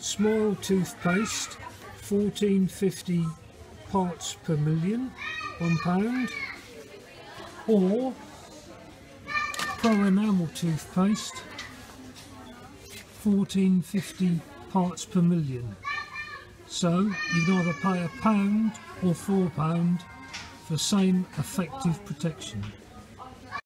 Small toothpaste, 1450 parts per million, one pound. Or Pronamel toothpaste, 1450 parts per million. So you can either pay a pound or four pound for same effective protection.